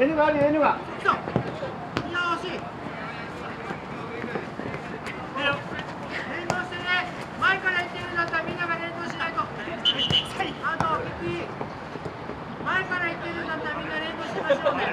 N があるよ N が。来た。よし連動前からってるんだったらみんながしないと。あと前からってるんだったらみんなしましょうね。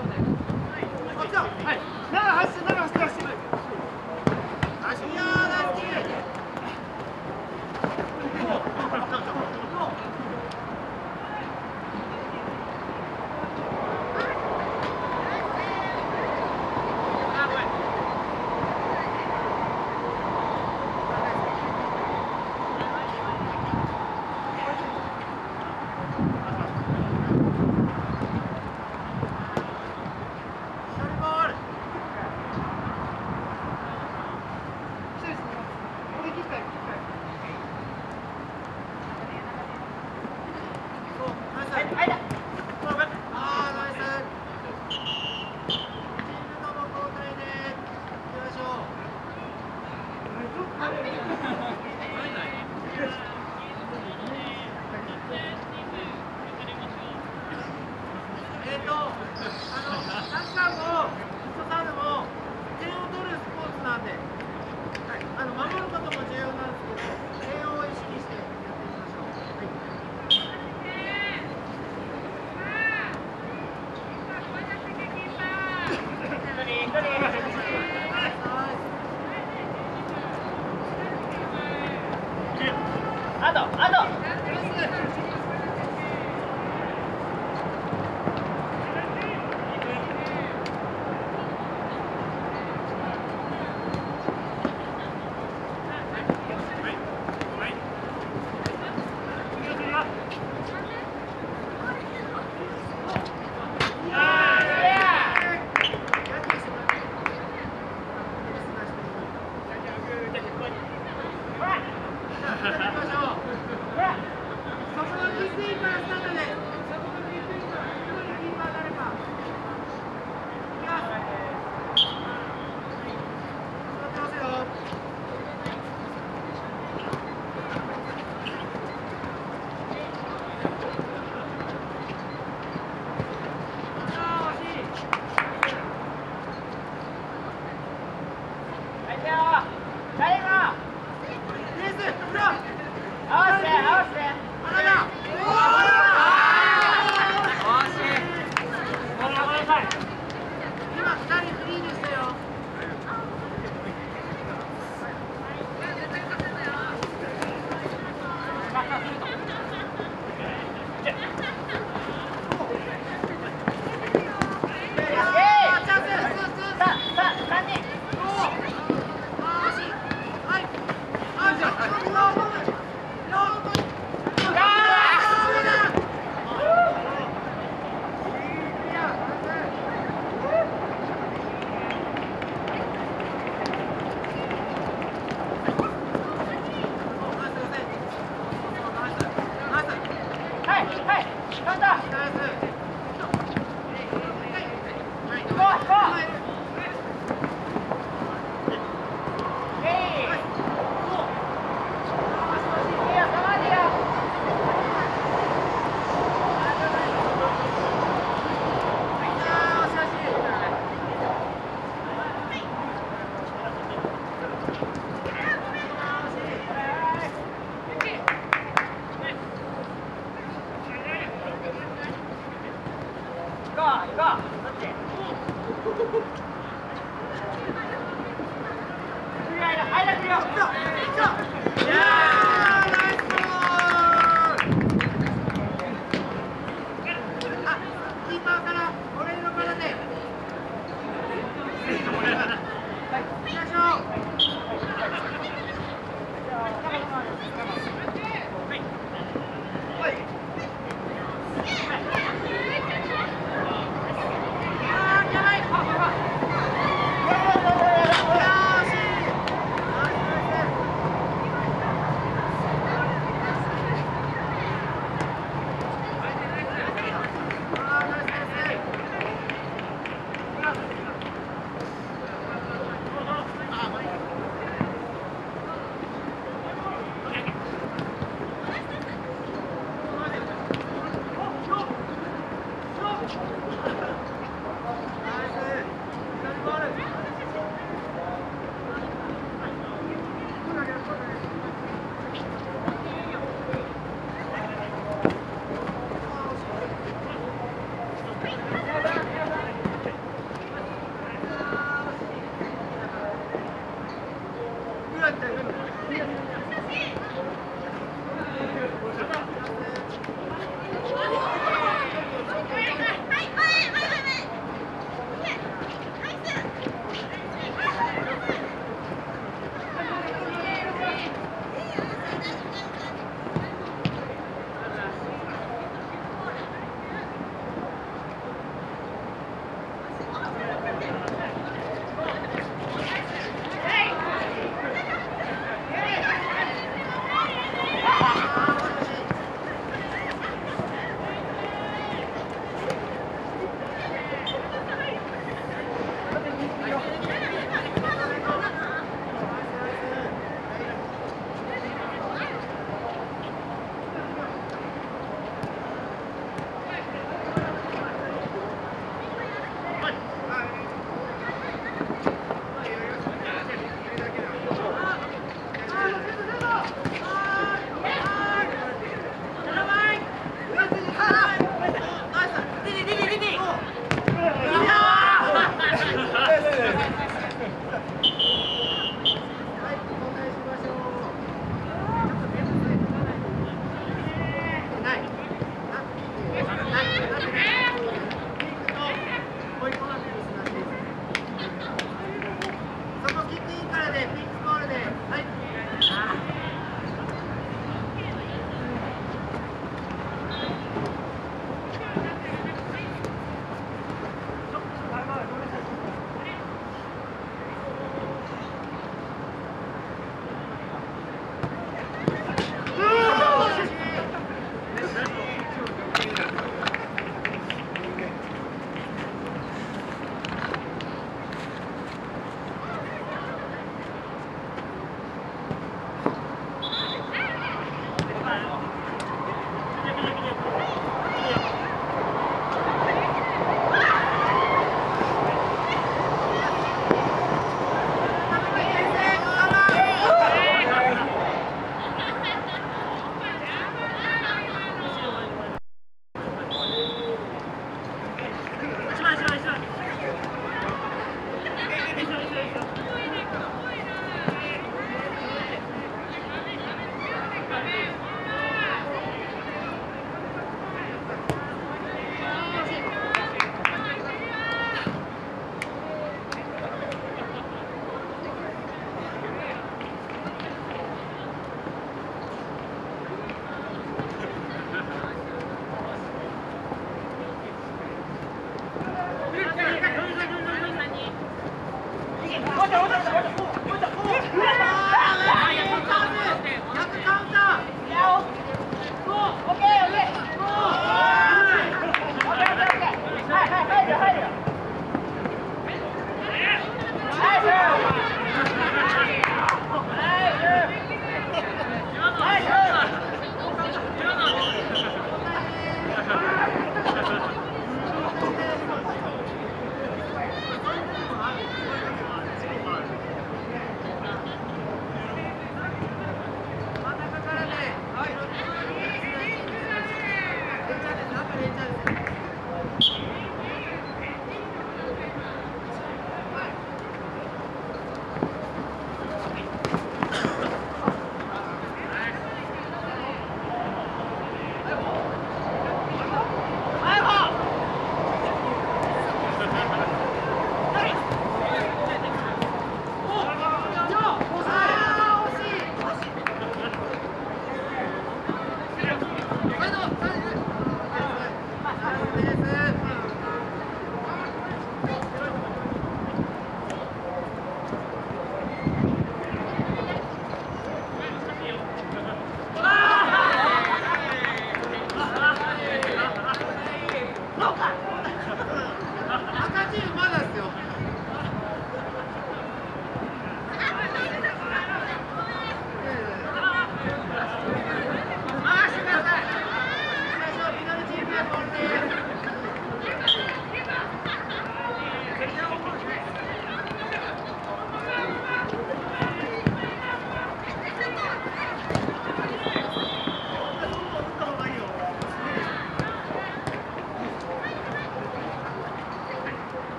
はい、7、8、7。ち